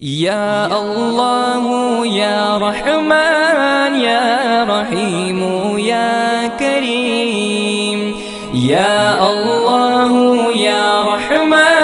يا الله يا رحمن يا رحيم يا كريم. يا الله يا رحمن